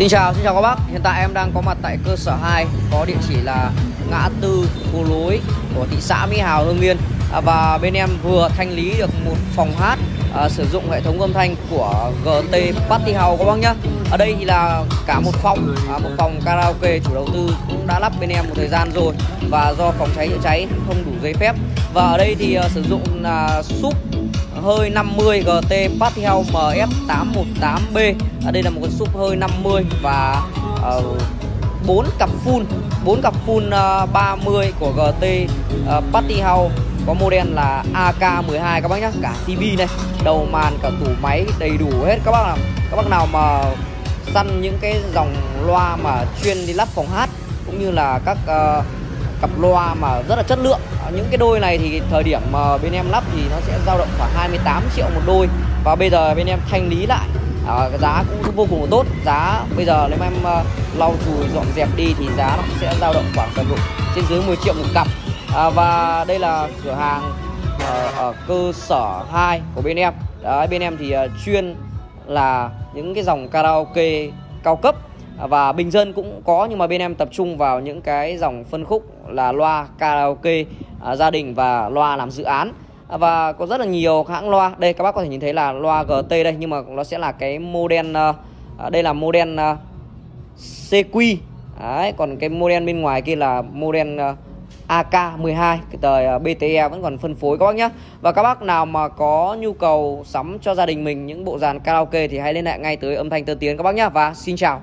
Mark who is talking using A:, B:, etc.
A: Xin chào, xin chào các bác. Hiện tại em đang có mặt tại cơ sở 2 có địa chỉ là ngã tư phố lối của thị xã Mỹ Hào hương Yên à, và bên em vừa thanh lý được một phòng hát à, sử dụng hệ thống âm thanh của GT Party House các bác nhá. Ở đây thì là cả một phòng, à, một phòng karaoke chủ đầu tư cũng đã lắp bên em một thời gian rồi và do phòng cháy chữa cháy không đủ giấy phép và ở đây thì à, sử dụng là súp hơi 50 GT Party MF818B à, đây là một con súp hơi 50 và ờ, uh, 4 cặp full 4 cặp full ờ, uh, 30 của GT uh, ờ, Party House có model là AK12 các bác nhá. Cả TV này đầu màn cả tủ máy đầy đủ hết. Các bác nào các bác nào mà săn những cái dòng loa mà chuyên đi lắp phòng hát cũng như là các uh, cặp loa mà rất là chất lượng. Những cái đôi này thì thời điểm mà bên em lắp thì nó sẽ dao động khoảng 28 triệu một đôi. Và bây giờ bên em thanh lý lại à, giá cũng vô cùng tốt. Giá bây giờ nếu mà em ờ, lau chùi dọn dẹp đi thì giá nó sẽ dao động khoảng tầm độ trên dưới 10 triệu một cặp. À, và đây là cửa hàng uh, ở cơ sở 2 của bên em. Đấy bên em thì chuyên là những cái dòng karaoke cao cấp và bình dân cũng có nhưng mà bên em tập trung vào những cái dòng phân khúc là loa karaoke à, gia đình và loa làm dự án. À, và có rất là nhiều hãng loa. Đây các bác có thể nhìn thấy là loa GT đây nhưng mà nó sẽ là cái model à, à đây là model à, CQ Đấy, còn cái model bên ngoài kia là model à, AK12 cái tờ à, BTE vẫn còn phân phối. Các bác nhé Và các bác nào mà có nhu cầu sắm cho gia đình mình những bộ dàn karaoke thì hãy liên hệ ngay tới âm thanh tân tiến các bác nhé Và xin chào.